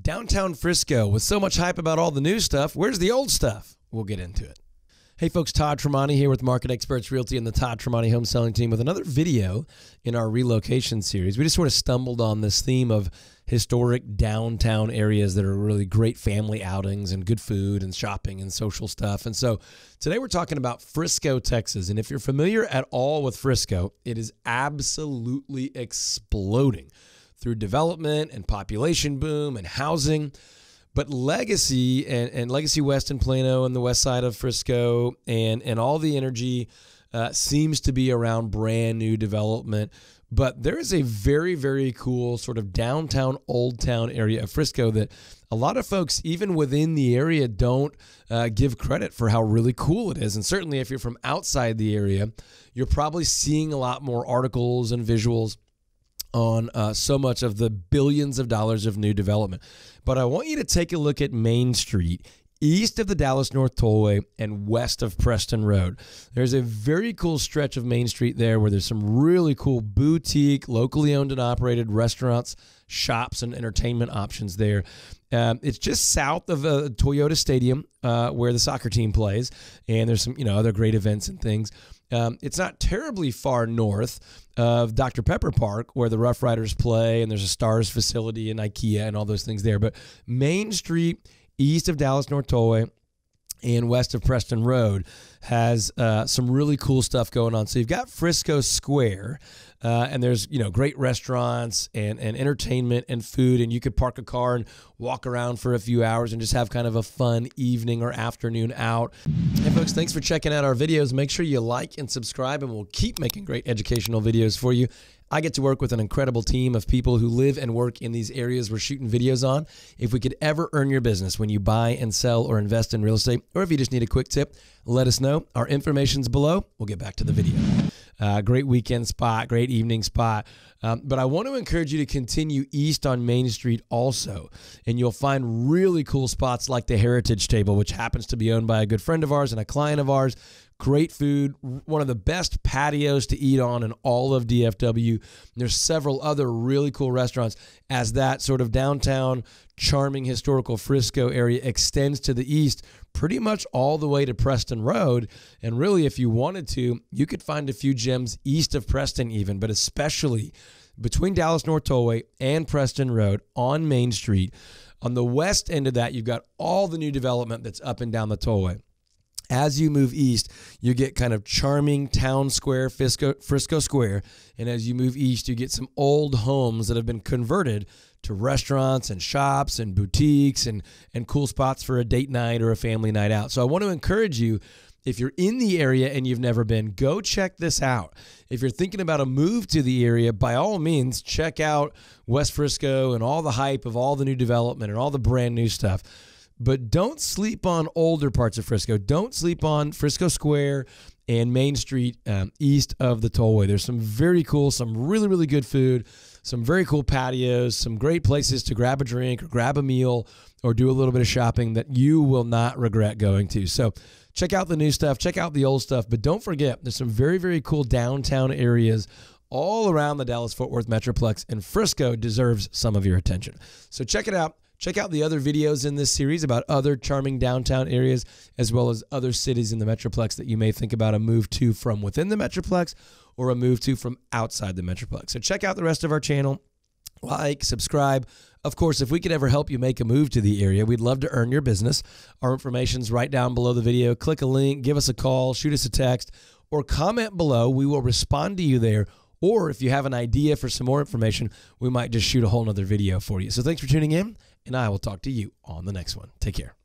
Downtown Frisco, with so much hype about all the new stuff, where's the old stuff? We'll get into it. Hey folks, Todd Tramonte here with Market Experts Realty and the Todd Tramonte Home Selling Team with another video in our relocation series. We just sort of stumbled on this theme of historic downtown areas that are really great family outings and good food and shopping and social stuff. And so today we're talking about Frisco, Texas. And if you're familiar at all with Frisco, it is absolutely exploding through development and population boom and housing. But Legacy and, and Legacy West and Plano and the west side of Frisco and, and all the energy uh, seems to be around brand new development. But there is a very, very cool sort of downtown, old town area of Frisco that a lot of folks, even within the area, don't uh, give credit for how really cool it is. And certainly if you're from outside the area, you're probably seeing a lot more articles and visuals on uh, so much of the billions of dollars of new development. But I want you to take a look at Main Street east of the Dallas North Tollway and west of Preston Road. There's a very cool stretch of Main Street there where there's some really cool boutique, locally owned and operated restaurants, shops, and entertainment options there. Um, it's just south of uh, Toyota Stadium uh, where the soccer team plays, and there's some you know other great events and things. Um, it's not terribly far north of Dr. Pepper Park, where the Rough Riders play, and there's a Stars facility and IKEA and all those things there. But Main Street, east of Dallas North Tollway, and west of Preston Road has uh, some really cool stuff going on. So you've got Frisco Square, uh, and there's you know great restaurants and and entertainment and food, and you could park a car and walk around for a few hours and just have kind of a fun evening or afternoon out. Hey folks, thanks for checking out our videos. Make sure you like and subscribe, and we'll keep making great educational videos for you. I get to work with an incredible team of people who live and work in these areas we're shooting videos on. If we could ever earn your business when you buy and sell or invest in real estate, or if you just need a quick tip, let us know. Our information's below. We'll get back to the video. Uh, great weekend spot, great evening spot. Um, but I want to encourage you to continue east on Main Street also. And you'll find really cool spots like the Heritage Table, which happens to be owned by a good friend of ours and a client of ours Great food, one of the best patios to eat on in all of DFW. There's several other really cool restaurants as that sort of downtown, charming historical Frisco area extends to the east, pretty much all the way to Preston Road. And really, if you wanted to, you could find a few gems east of Preston, even, but especially between Dallas North Tollway and Preston Road on Main Street. On the west end of that, you've got all the new development that's up and down the tollway as you move east, you get kind of charming town square, Frisco, Frisco Square. And as you move east, you get some old homes that have been converted to restaurants and shops and boutiques and, and cool spots for a date night or a family night out. So I want to encourage you if you're in the area and you've never been, go check this out. If you're thinking about a move to the area, by all means, check out West Frisco and all the hype of all the new development and all the brand new stuff but don't sleep on older parts of Frisco. Don't sleep on Frisco Square and Main Street um, east of the tollway. There's some very cool, some really, really good food, some very cool patios, some great places to grab a drink or grab a meal or do a little bit of shopping that you will not regret going to. So check out the new stuff, check out the old stuff, but don't forget there's some very, very cool downtown areas all around the Dallas Fort Worth Metroplex, and Frisco deserves some of your attention. So check it out. Check out the other videos in this series about other charming downtown areas, as well as other cities in the Metroplex that you may think about a move to from within the Metroplex or a move to from outside the Metroplex. So check out the rest of our channel. Like, subscribe. Of course, if we could ever help you make a move to the area, we'd love to earn your business. Our information's right down below the video. Click a link, give us a call, shoot us a text, or comment below. We will respond to you there. Or if you have an idea for some more information, we might just shoot a whole nother video for you. So thanks for tuning in and I will talk to you on the next one. Take care.